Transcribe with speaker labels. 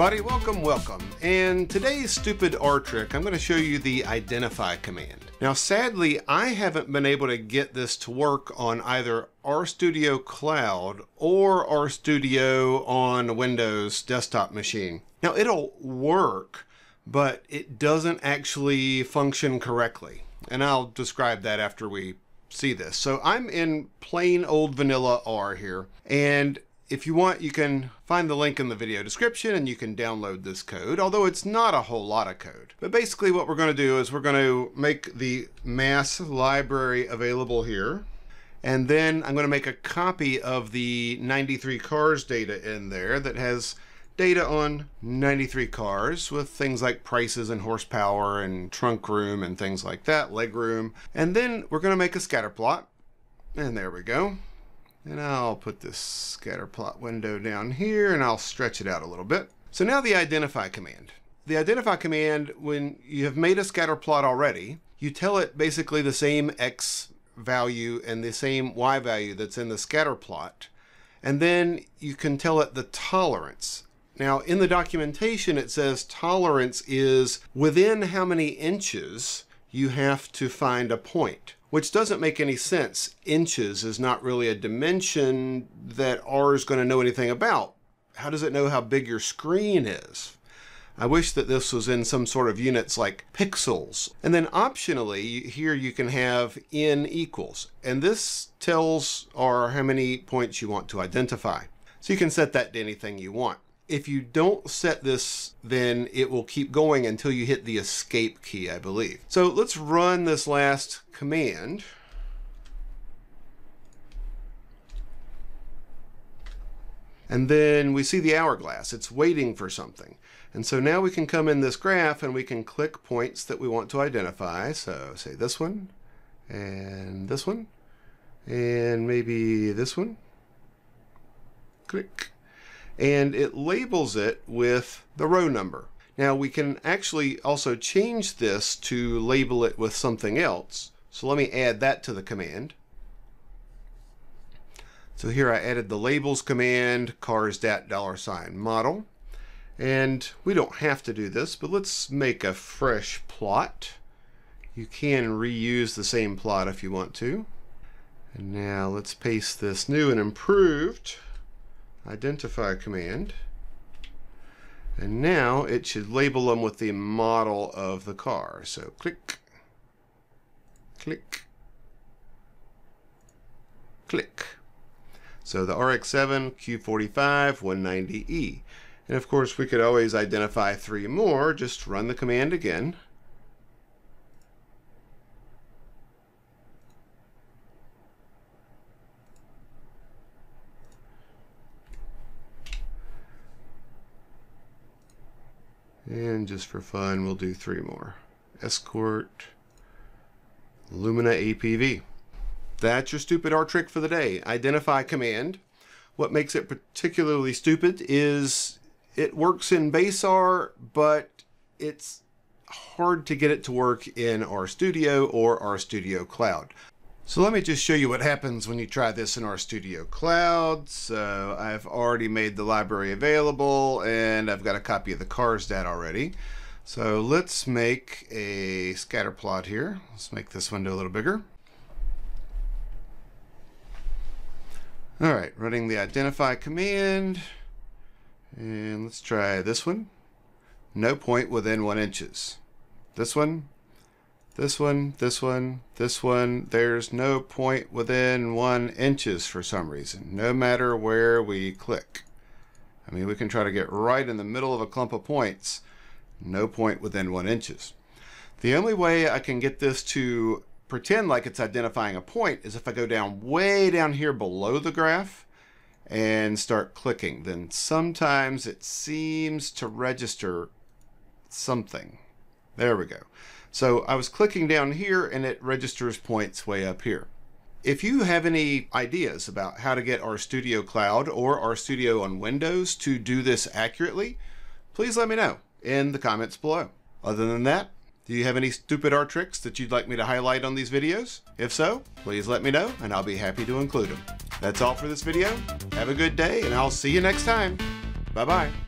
Speaker 1: Everybody, welcome, welcome. And today's stupid R trick, I'm going to show you the identify command. Now sadly, I haven't been able to get this to work on either RStudio Cloud or RStudio on Windows desktop machine. Now it'll work, but it doesn't actually function correctly. And I'll describe that after we see this. So I'm in plain old vanilla R here, and if you want, you can find the link in the video description and you can download this code, although it's not a whole lot of code. But basically what we're going to do is we're going to make the MASS library available here. And then I'm going to make a copy of the 93 cars data in there that has data on 93 cars with things like prices and horsepower and trunk room and things like that, leg room. And then we're going to make a scatter plot. And there we go. And I'll put this scatter plot window down here and I'll stretch it out a little bit. So now the identify command. The identify command, when you have made a scatter plot already, you tell it basically the same X value and the same Y value that's in the scatter plot. And then you can tell it the tolerance. Now in the documentation, it says tolerance is within how many inches you have to find a point which doesn't make any sense. Inches is not really a dimension that R is going to know anything about. How does it know how big your screen is? I wish that this was in some sort of units like pixels. And then optionally, here you can have n equals. And this tells R how many points you want to identify. So you can set that to anything you want if you don't set this, then it will keep going until you hit the escape key, I believe. So let's run this last command. And then we see the hourglass. It's waiting for something. And so now we can come in this graph and we can click points that we want to identify. So say this one, and this one, and maybe this one. Click and it labels it with the row number. Now we can actually also change this to label it with something else. So let me add that to the command. So here I added the labels command, carsdat dollar sign model. And we don't have to do this, but let's make a fresh plot. You can reuse the same plot if you want to. And now let's paste this new and improved identify command. And now it should label them with the model of the car. So click, click, click. So the RX-7, Q45, 190E. And of course we could always identify three more, just run the command again. And just for fun, we'll do three more. Escort, Lumina APV. That's your stupid R trick for the day. Identify command. What makes it particularly stupid is it works in base R, but it's hard to get it to work in RStudio or RStudio Cloud. So let me just show you what happens when you try this in RStudio Cloud. So I've already made the library available and I've got a copy of the cars data already. So let's make a scatter plot here. Let's make this window a little bigger. All right, running the identify command. And let's try this one. No point within one inches. This one, this one, this one, this one, there's no point within one inches for some reason, no matter where we click. I mean, we can try to get right in the middle of a clump of points, no point within one inches. The only way I can get this to pretend like it's identifying a point is if I go down way down here below the graph and start clicking. Then sometimes it seems to register something. There we go. So I was clicking down here and it registers points way up here. If you have any ideas about how to get RStudio Cloud or RStudio on Windows to do this accurately, please let me know in the comments below. Other than that, do you have any stupid R tricks that you'd like me to highlight on these videos? If so, please let me know and I'll be happy to include them. That's all for this video. Have a good day and I'll see you next time. Bye bye.